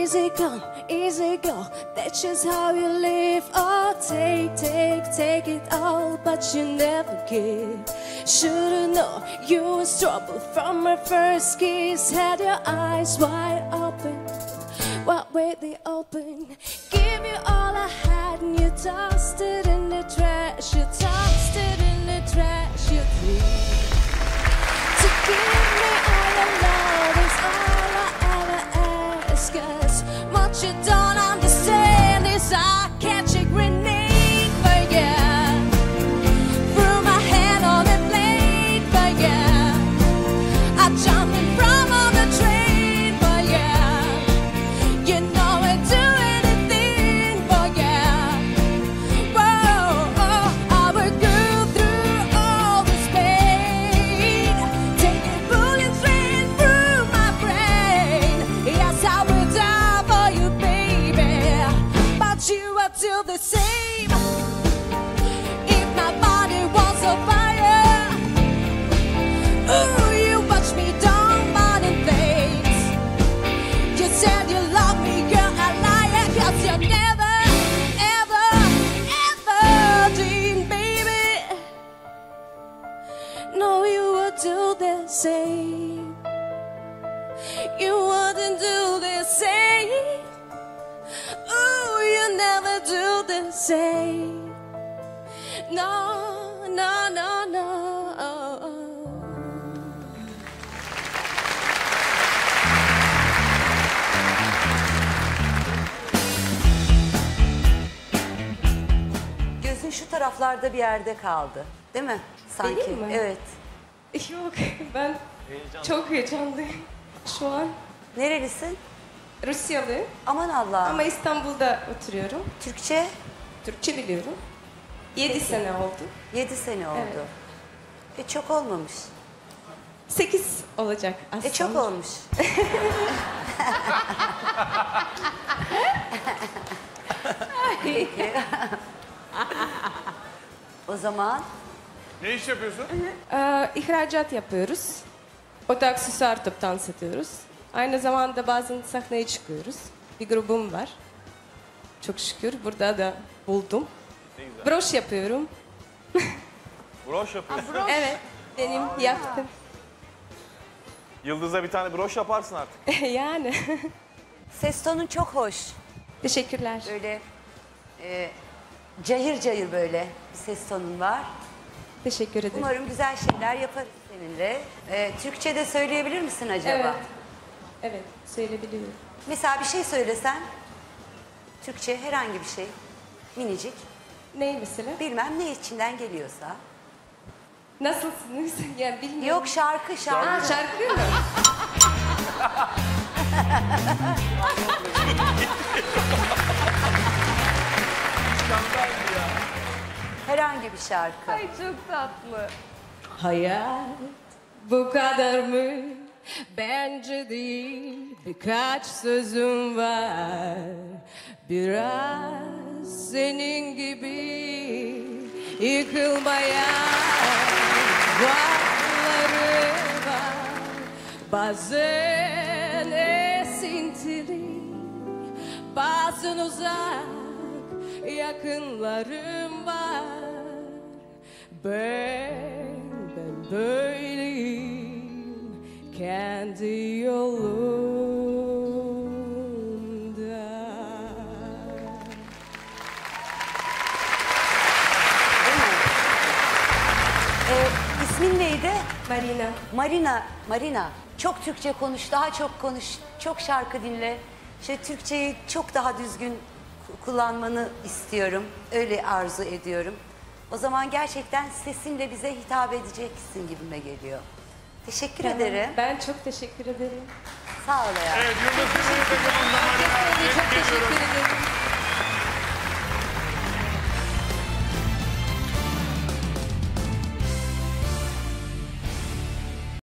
Easy come, easy go. That's just how you live. Oh, take, take, take it all, but you never give. Should've known you was trouble from our first kiss. Had your eyes wide open. What were they open? Give you all I had, and you tossed it in the what you No, you would do the same. You wouldn't do the same. Ooh, you never do the same. No, no, no, no. Şu taraflarda bir yerde kaldı. Değil mi? Sanki. Benim mi? Evet. Yok, ben çok heyecanlıyım şu an. Nerelisin? Rusyalı Aman Allah. ama İstanbul'da oturuyorum. Türkçe Türkçe biliyorum. 7 sene oldu. 7 sene oldu. Evet. E çok olmamış. 8 olacak aslında. E çok olmuş. Peki. o zaman Ne iş yapıyorsun? Ee, ihracat yapıyoruz. O da aksesuar toptan satıyoruz. Aynı zamanda bazen sahneye çıkıyoruz. Bir grubum var. Çok şükür burada da buldum. Ne güzel. Broş yapıyorum. Broş yapıyorsun. Evet, benim yaptım. Yıldız'a bir tane broş yaparsın artık. yani. ses tonun çok hoş. Teşekkürler. Böyle e, cayır cayır böyle bir ses tonun var. Teşekkür ederim. Umarım güzel şeyler yaparız seninle. E, Türkçe de söyleyebilir misin acaba? Evet. Evet, söyleyebiliyorum. Mesela bir şey söylesen. Türkçe herhangi bir şey. Minicik. Ney mesela? Bilmem ne içinden geliyorsa. Nasılsınız? yani bilmiyorum. Yok şarkı şarkı. Ha, şarkı mı? Herhangi bir şarkı. Ay çok tatlı. Hayat bu kadar mı? Bence değil birkaç sözüm var Biraz senin gibi yıkılmaya vakları var Bazen esintili bazen uzak yakınlarım var Ben, ben böyleyim kendi yolumda Ee, ismin neydi? Marina Marina. Marina. Çok Türkçe konuş, daha çok konuş, çok şarkı dinle. İşte Türkçeyi çok daha düzgün ku- kullanmanı istiyorum. Öyle arzu ediyorum. O zaman gerçekten sesinle bize hitap edeceksin gibime geliyor. Teşekkür ederim. Ben çok teşekkür ederim. Sağ ol hayatım. Evet Yıldız Çok teşekkür ederim.